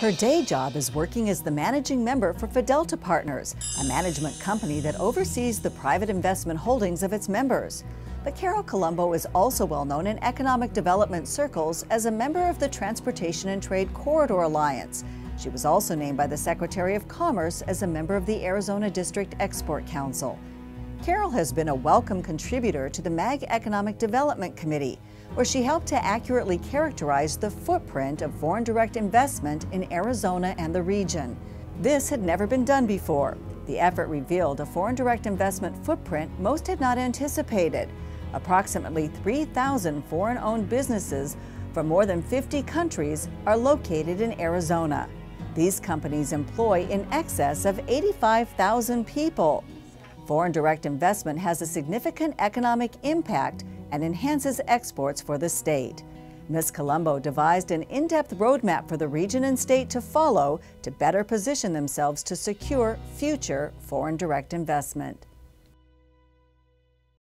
Her day job is working as the managing member for Fedelta Partners, a management company that oversees the private investment holdings of its members. But Carol Colombo is also well known in economic development circles as a member of the Transportation and Trade Corridor Alliance. She was also named by the Secretary of Commerce as a member of the Arizona District Export Council. Carol has been a welcome contributor to the MAG Economic Development Committee where she helped to accurately characterize the footprint of foreign direct investment in Arizona and the region. This had never been done before. The effort revealed a foreign direct investment footprint most had not anticipated. Approximately 3,000 foreign owned businesses from more than 50 countries are located in Arizona. These companies employ in excess of 85,000 people. Foreign direct investment has a significant economic impact and enhances exports for the state. Ms. Colombo devised an in-depth roadmap for the region and state to follow to better position themselves to secure future foreign direct investment.